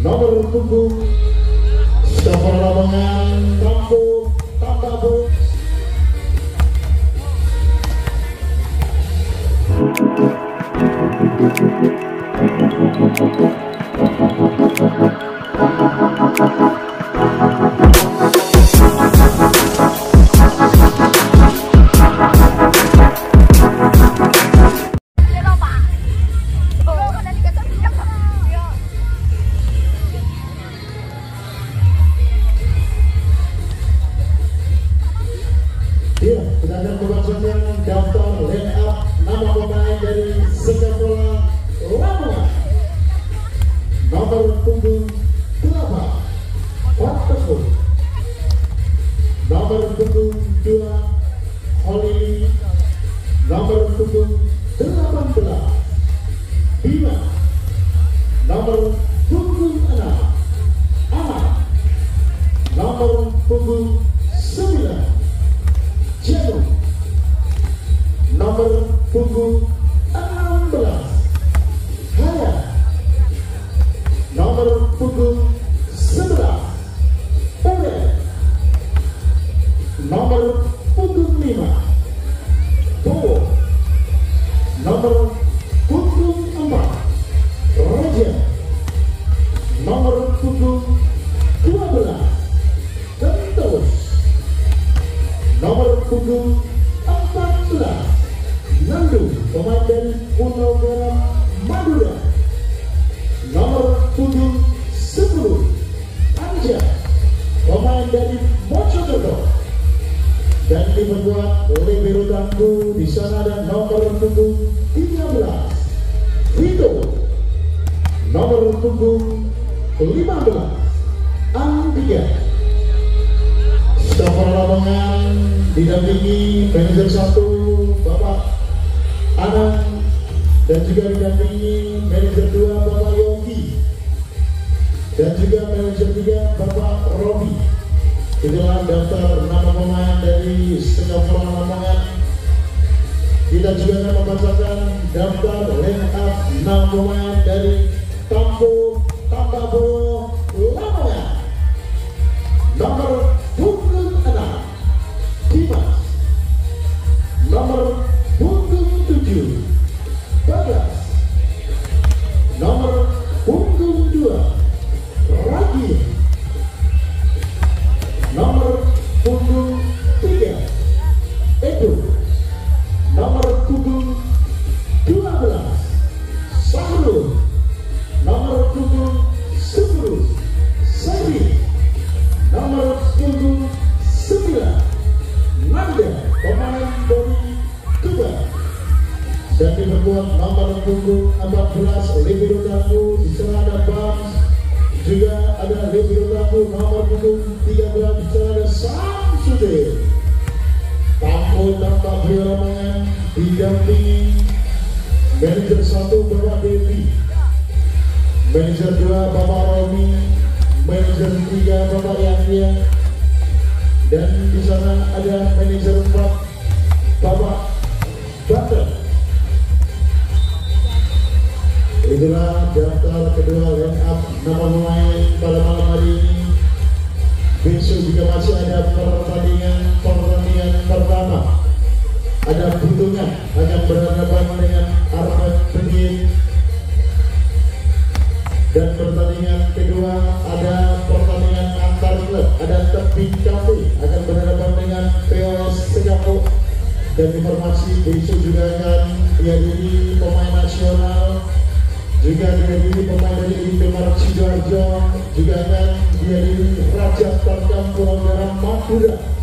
nomor punggung Staffer Lamongan Kampung Tambabu Nomor punggung 18, Bima. Nomor punggung 6, Aman. Nomor punggung 9, Jarum nomor punggung 16 Haya nomor punggung nomor punggung 4 Raja nomor punggung 12 Kentus. Nomor punggung 14 Nandu Pulau Garam Madura. Nomor punggung 10 dan diperbuat libero tangguh di sana ada nomor punggung 13 Vito nomor punggung 15 Andika. Staffer Lamongan didampingi manajer satu Bapak Anang dan juga didampingi manajer dua Bapak Yogi. Dan juga manajer tiga Bapak Robi. Itulah daftar nama pemain dari Staffer Lamongan. Kita juga akan membacakan daftar line up nama pemain dari Tampo Tambabu Lamongan. Nomor punggung 6 Dimas Nomor punggung 7 Bagas Nomor punggung 14 Libero Tanggu di sana ada Bams juga ada Libero Tanggu nomor punggung 13 di sana ada Samsudin. Tampil tanpa Lamongan didampingi manajer satu Bapak Devi. Manajer dua Bapak Romi. Manajer tiga Bapak Yahya. Dan di sana ada manajer empat Bapak Bater itulah daftar kedua line up nama pemain pada malam hari ini. Besok juga masih ada pertandingan pertandingan pertama. Ada Butungan akan berhadapan dengan Armad Begin dan pertandingan kedua ada pertandingan antar klub ada Tebing Cafe akan berhadapan dengan POS Singapura. Dan informasi besok juga akan dihadiri pemain nasional juga dihadiri pemain dari Indomaret Sidoarjo juga akan dihadiri Raja Tarkam Pulau Garam Madura